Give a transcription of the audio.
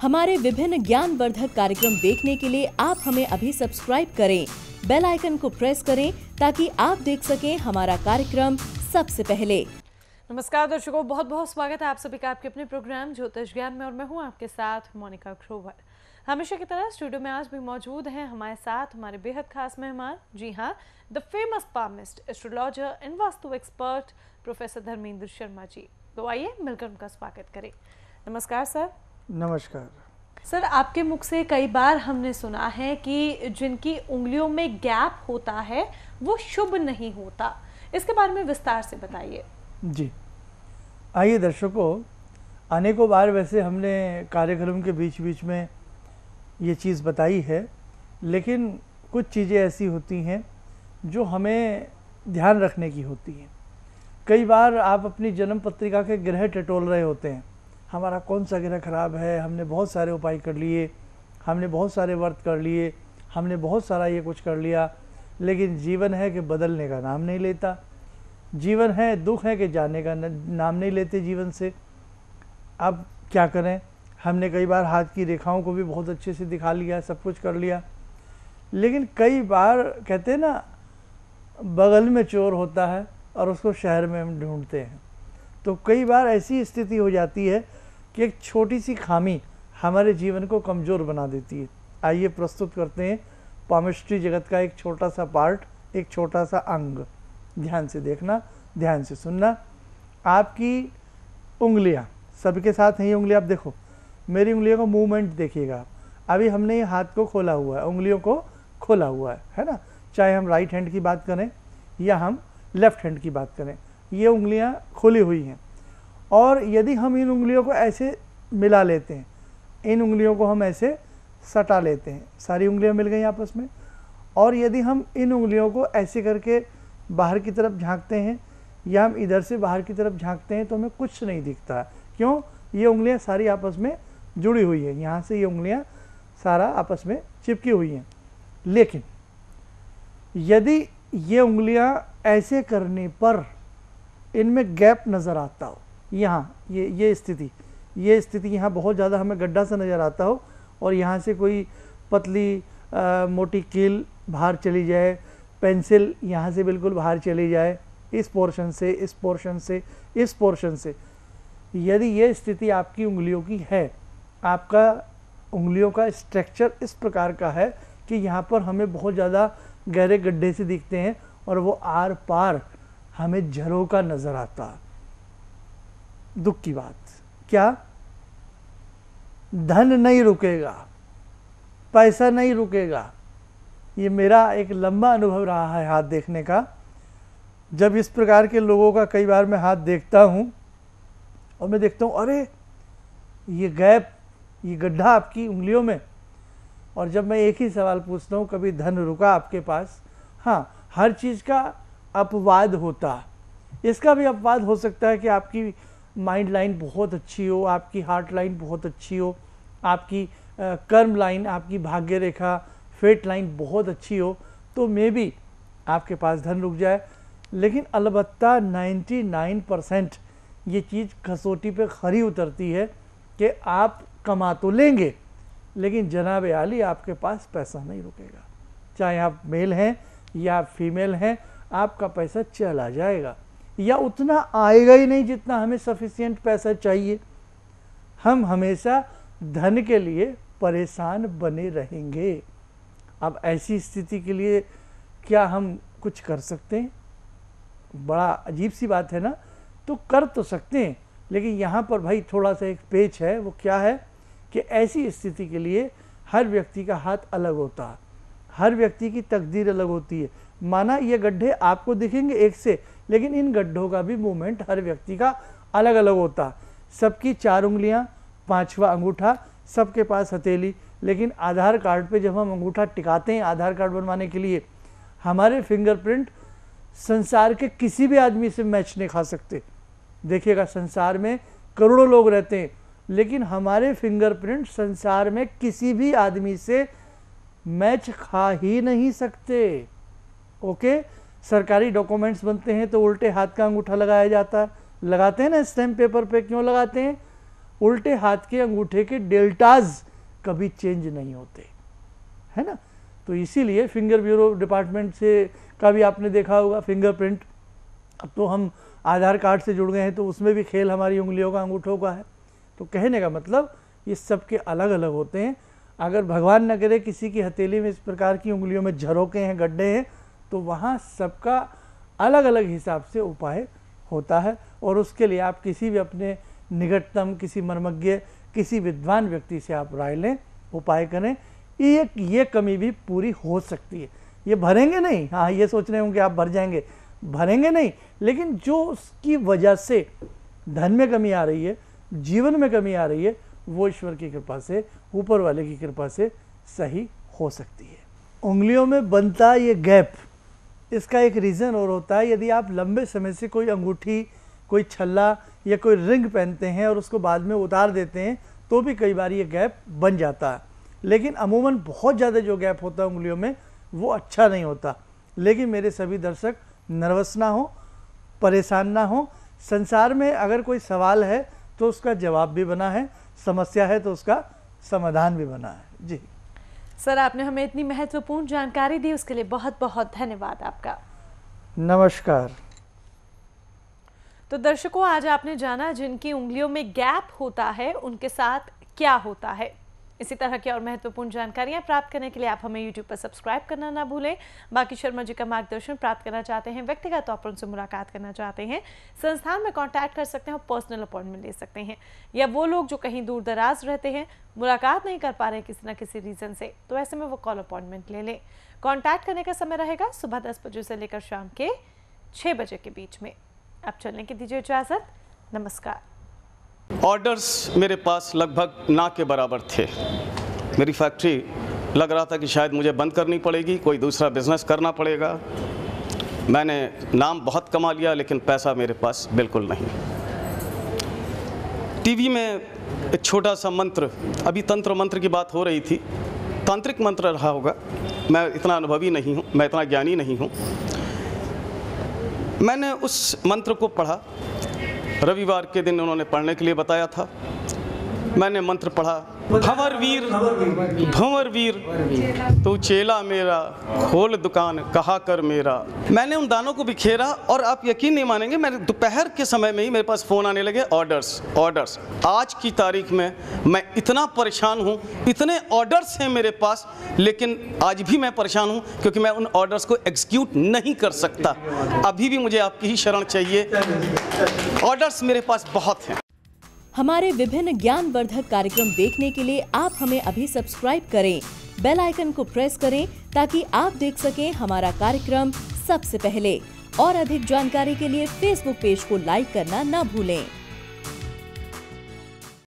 हमारे विभिन्न ज्ञानवर्धक कार्यक्रम देखने के लिए आप हमें अभी सब्सक्राइब करें। बेल आइकन को प्रेस करें ताकि आप देख सकें हमारा कार्यक्रम सबसे पहले। नमस्कार दर्शकों बहुत बहुत स्वागत है आप सभी का आपके अपने प्रोग्राम ज्योतिष ज्ञान में और मैं हूँ आपके साथ मोनिका ग्रोवर हमेशा की तरह स्टूडियो में आज भी मौजूद हैं हमारे साथ हमारे बेहद खास मेहमान। जी हाँ the famous palmist astrologer and vastu expert professor Dharmendra Sharma ji. तो आइए मिलकर उनका स्वागत करें। नमस्कार सर। नमस्कार। सर आपके मुख से कई बार हमने सुना है कि जिनकी उंगलियों में गैप होता है वो शुभ नहीं होता। इसके बारे में विस्तार से बताइए। जी। आइए दर्शकों अनेकों बार वैसे हमने कार्यक्रम के बीच बीच में ये चीज़ बताई है लेकिन कुछ चीज़ें ऐसी होती हैं जो हमें ध्यान रखने की होती हैं। कई बार आप अपनी जन्म पत्रिका के ग्रह टटोल रहे होते हैं हमारा कौन सा ग्रह खराब है? हमने बहुत सारे उपाय कर लिए, हमने बहुत सारे व्रत कर लिए, हमने बहुत सारा ये कुछ कर लिया, लेकिन जीवन है कि बदलने का नाम नहीं लेता। जीवन है, दुख है कि जाने का नाम नहीं लेते जीवन से। अब क्या करें? हमने कई बार हाथ की रेखाओं को भी बहुत अच्छे से दिखा लिया, सब कुछ कर लिया। लेकिन कई बार कहते हैं ना, बगल में चोर होता है और उसको शहर में हम ढूंढते हैं। तो कई बार ऐसी स्थिति हो जाती है कि एक छोटी सी खामी हमारे जीवन को कमज़ोर बना देती है। आइए प्रस्तुत करते हैं पामिस्ट्री जगत का एक छोटा सा पार्ट, एक छोटा सा अंग। ध्यान से देखना, ध्यान से सुनना। आपकी उंगलियाँ, सबके साथ हैं ये उंगलियाँ आप देखो। मेरी उंगलियों का मूवमेंट देखिएगा अभी हमने ये हाथ को खोला हुआ है, उंगलियों को खोला हुआ है है ना? चाहे हम राइट हैंड की बात करें या हम लेफ़्ट हैंड की बात करें, ये उंगलियाँ खुली हुई हैं। और यदि हम इन उंगलियों को ऐसे मिला लेते हैं, इन उंगलियों को हम ऐसे सटा लेते हैं, सारी उंगलियाँ मिल गई आपस में, और यदि हम इन उंगलियों को ऐसे करके बाहर की तरफ़ झांकते हैं, या हम इधर से बाहर की तरफ़ झांकते हैं तो हमें कुछ नहीं दिखता। क्यों? ये उंगलियाँ सारी आपस में जुड़ी हुई है। यहाँ से ये उंगलियाँ सारा आपस में चिपकी हुई हैं। लेकिन, यदि ये उंगलियाँ ऐसे करने पर इनमें गैप नज़र आता हो यहाँ ये ये स्थिति ये स्थिति यहाँ बहुत ज़्यादा हमें गड्ढा सा नज़र आता हो और यहाँ से कोई पतली आ, मोटी कील बाहर चली जाए पेंसिल यहाँ से बिल्कुल बाहर चली जाए इस पोर्शन से इस पोर्शन से इस पोर्शन से। यदि ये स्थिति आपकी उंगलियों की है आपका उंगलियों का स्ट्रक्चर इस प्रकार का है कि यहाँ पर हमें बहुत ज़्यादा गहरे गड्ढे से दिखते हैं और वो आर पार हमें झरोका नज़र आता। दुख की बात। क्या? धन नहीं रुकेगा, पैसा नहीं रुकेगा। ये मेरा एक लंबा अनुभव रहा है हाथ देखने का। जब इस प्रकार के लोगों का कई बार मैं हाथ देखता हूँ और मैं देखता हूँ, अरे, ये गैप, ये गड्ढा आपकी उंगलियों में। और जब मैं एक ही सवाल पूछता हूँ, कभी धन रुका आपके पास? हाँ हर चीज़ का अपवाद होता। इसका भी अपवाद हो सकता है कि आपकी माइंड लाइन बहुत अच्छी हो, आपकी हार्ट लाइन बहुत अच्छी हो, आपकी कर्म लाइन आपकी भाग्य रेखा फेट लाइन बहुत अच्छी हो तो मे भी आपके पास धन रुक जाए। लेकिन अलबत्ता 99 परसेंट ये चीज़ कसौटी पे खरी उतरती है कि आप कमा तो लेंगे, लेकिन जनाब आली आपके पास पैसा नहीं रुकेगा। चाहे आप मेल हैं या फीमेल हैं, आपका पैसा चला जाएगा। या उतना आएगा ही नहीं जितना हमें सफिशियंट पैसा चाहिए। हम हमेशा धन के लिए परेशान बने रहेंगे। अब ऐसी स्थिति के लिए क्या हम कुछ कर सकते हैं? बड़ा अजीब सी बात है ना? तो कर तो सकते हैं, लेकिन यहाँ पर भाई थोड़ा सा एक पेच है, वो क्या है कि ऐसी स्थिति के लिए हर व्यक्ति का हाथ अलग होता है। हर व्यक्ति की तकदीर अलग होती है। माना ये गड्ढे आपको दिखेंगे एक से लेकिन इन गड्ढों का भी मूवमेंट हर व्यक्ति का अलग अलग होता। सबकी चार उंगलियाँ, पांचवा अंगूठा, सबके पास हथेली। लेकिन आधार कार्ड पे जब हम अंगूठा टिकाते हैं आधार कार्ड बनवाने के लिए, हमारे फिंगरप्रिंट संसार के किसी भी आदमी से मैच नहीं खा सकते। देखिएगा, संसार में करोड़ों लोग रहते हैं, लेकिन हमारे फिंगरप्रिंट संसार में किसी भी आदमी से मैच खा ही नहीं सकते। ओके? सरकारी डॉक्यूमेंट्स बनते हैं तो उल्टे हाथ का अंगूठा लगाया जाता है। लगाते हैं ना स्टैम्प पेपर पे, क्यों लगाते हैं? उल्टे हाथ के अंगूठे के डेल्टाज कभी चेंज नहीं होते, है ना? तो इसीलिए फिंगर ब्यूरो डिपार्टमेंट से का भी आपने देखा होगा फिंगरप्रिंट अब तो हम आधार कार्ड से जुड़ गए हैं तो उसमें भी खेल हमारी उंगलियों का, अंगूठों का है। तो कहने का मतलब ये सबके अलग अलग होते हैं। अगर भगवान न करे किसी की हथेली में इस प्रकार की उंगलियों में झरोके हैं, गड्ढे हैं तो वहाँ सबका अलग अलग हिसाब से उपाय होता है और उसके लिए आप किसी भी अपने निकटतम, किसी मर्मज्ञ, किसी विद्वान व्यक्ति से आप राय लें, उपाय करें, ये ये कमी भी पूरी हो सकती है। ये भरेंगे नहीं। हाँ ये सोच रहे होंगे आप भर जाएँगे। भरेंगे नहीं। लेकिन जो उसकी वजह से धन में कमी आ रही है, जीवन में कमी आ रही है, वो ईश्वर की कृपा से, ऊपर वाले की कृपा से सही हो सकती है। उंगलियों में बनता ये गैप। इसका एक रीज़न और होता है, यदि आप लंबे समय से कोई अंगूठी, कोई छल्ला या कोई रिंग पहनते हैं और उसको बाद में उतार देते हैं तो भी कई बार ये गैप बन जाता है। लेकिन अमूमन बहुत ज़्यादा जो गैप होता है उंगलियों में, वो अच्छा नहीं होता। लेकिन मेरे सभी दर्शक नर्वस ना हो, परेशान ना हो, संसार में अगर कोई सवाल है तो उसका जवाब भी बना है, समस्या है तो उसका समाधान भी बना है। जी। सर आपने हमें इतनी महत्वपूर्ण जानकारी दी उसके लिए बहुत बहुत धन्यवाद आपका। नमस्कार। तो दर्शकों आज आपने जाना जिनकी उंगलियों में गैप होता है उनके साथ क्या होता है? इसी तरह की और महत्वपूर्ण जानकारियाँ प्राप्त करने के लिए आप हमें YouTube पर सब्सक्राइब करना ना भूलें। बाकी शर्मा जी का मार्गदर्शन प्राप्त करना चाहते हैं, व्यक्तिगत तौर पर उनसे मुलाकात करना चाहते हैं, संस्थान में कांटेक्ट कर सकते हैं और पर्सनल अपॉइंटमेंट ले सकते हैं। या वो लोग जो कहीं दूर दराज रहते हैं, मुलाकात नहीं कर पा रहे किसी न किसी रीज़न से तो ऐसे में वो कॉल अपॉइंटमेंट ले लें। कॉन्टैक्ट करने का समय रहेगा सुबह दस बजे से लेकर शाम के छः बजे के बीच में। अब चलने की दीजिए इजाज़त। नमस्कार। ऑर्डर्स मेरे पास लगभग ना के बराबर थे। मेरी फैक्ट्री लग रहा था कि शायद मुझे बंद करनी पड़ेगी, कोई दूसरा बिज़नेस करना पड़ेगा। मैंने नाम बहुत कमा लिया, लेकिन पैसा मेरे पास बिल्कुल नहीं। टीवी में एक छोटा सा मंत्र, अभी तंत्र मंत्र की बात हो रही थी। तांत्रिक मंत्र रहा होगा। मैं इतना अनुभवी नहीं हूँ, मैं इतना ज्ञानी नहीं हूँ। मैंने उस मंत्र को पढ़ा। रविवार के दिन उन्होंने पढ़ने के लिए बताया था। मैंने मंत्र पढ़ा, भंवर वीर भंवर वीर, तू चेला मेरा, खोल दुकान, कहा कर मेरा। मैंने उन दानों को बिखेरा और आप यकीन नहीं मानेंगे मैंने दोपहर के समय में ही मेरे पास फ़ोन आने लगे ऑर्डर्स ऑर्डर्स आज की तारीख में मैं इतना परेशान हूँ, इतने ऑर्डर्स हैं मेरे पास, लेकिन आज भी मैं परेशान हूँ, क्योंकि मैं उन ऑर्डर्स को एग्जीक्यूट नहीं कर सकता। अभी भी मुझे आपकी ही शरण चाहिए। ऑर्डर्स मेरे पास बहुत हैं। हमारे विभिन्न ज्ञानवर्धक कार्यक्रम देखने के लिए आप हमें अभी सब्सक्राइब करें। बेल आइकन को प्रेस करें ताकि आप देख सकें हमारा कार्यक्रम सबसे पहले। और अधिक जानकारी के लिए फेसबुक पेज को लाइक करना न भूलें।